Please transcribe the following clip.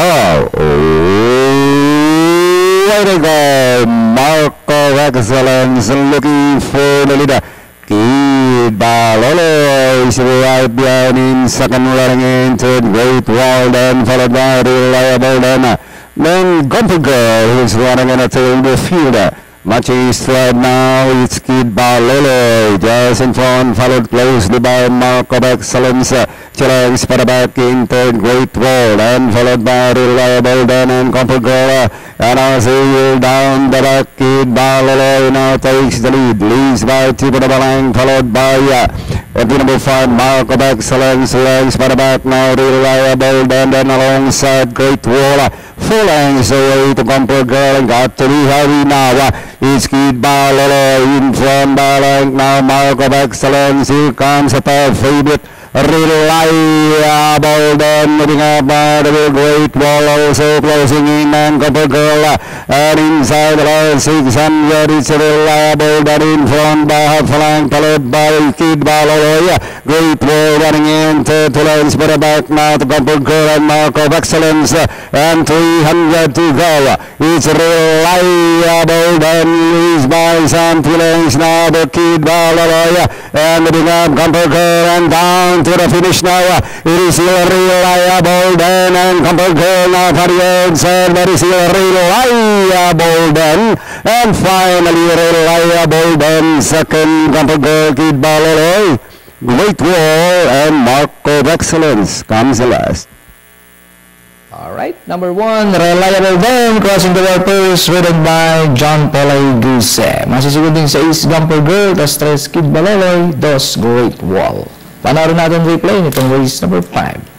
Oh, way to go, Mark of Excellence looking for the leader. Kid Balolo is right behind in second running into Great Walden followed by Reliable Dan. Then Gumper Girl who's running in a tail the fielder. Much east right now, it's Kid Balolo oh, just in front, followed closely by Mark of Excellence. Challenge para back in Great Wall, and followed by Reliable Dan and Girl. And as he down the back, Kid Balolo now takes the lead, leads by Tip of the line, followed by uh, number five, Mark of Excellence, legs para back now, Reliable Dan, then alongside Great Wall. Full lengths away to and got to be heavy now. It's Kid Balolo in front by now, Mark of Excellence, here comes a favorite. Reliable then moving up the great wall also closing in and couple girl and inside the line 600 it's reliable then in front by half flank followed by Kid Baloloy great wall running in to two lanes but back now to couple girl and mark of excellence and 300 to go. It's reliable then by some lanes now the Kid Baloloy and moving up couple girl and down to the finish now. It is Reliable Dan and Comfort Girl now for the outside. That is Reliable Dan. And finally Reliable Dan. Second Comfort Girl Kid Baloloy. Great Wall and Mark of Excellence comes last. Alright, number one, Reliable Dome, crossing the waters, ridden by John Pelay Guse. Masusunod din sa Ace Gumper Girl, tas Tres Kid Baloloy, Dos Great Wall. Panoorin natin replay nitong race number 5.